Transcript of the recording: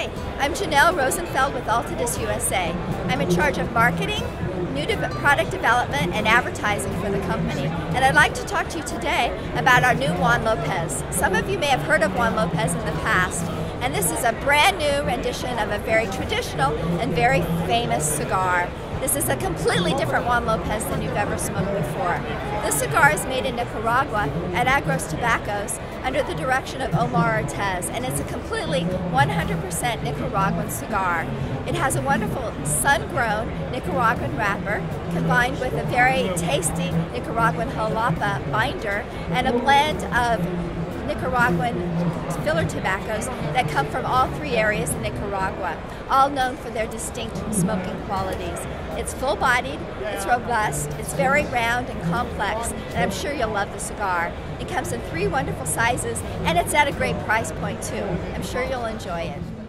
Hi, I'm Janelle Rosenfeld with Altadis USA. I'm in charge of marketing, new de product development, and advertising for the company. And I'd like to talk to you today about our new Juan Lopez. Some of you may have heard of Juan Lopez in the past, and this is a brand new rendition of a very traditional and very famous cigar. This is a completely different Juan Lopez than you've ever smoked before. This cigar is made in Nicaragua at Agros Tobaccos under the direction of Omar Ortez, and it's a completely 100% Nicaraguan cigar. It has a wonderful sun-grown Nicaraguan wrapper combined with a very tasty Nicaraguan jalapa binder and a blend of Nicaraguan filler tobaccos that come from all three areas in Nicaragua, all known for their distinct smoking qualities. It's full bodied, it's robust, it's very round and complex, and I'm sure you'll love the cigar. It comes in three wonderful sizes, and it's at a great price point too. I'm sure you'll enjoy it.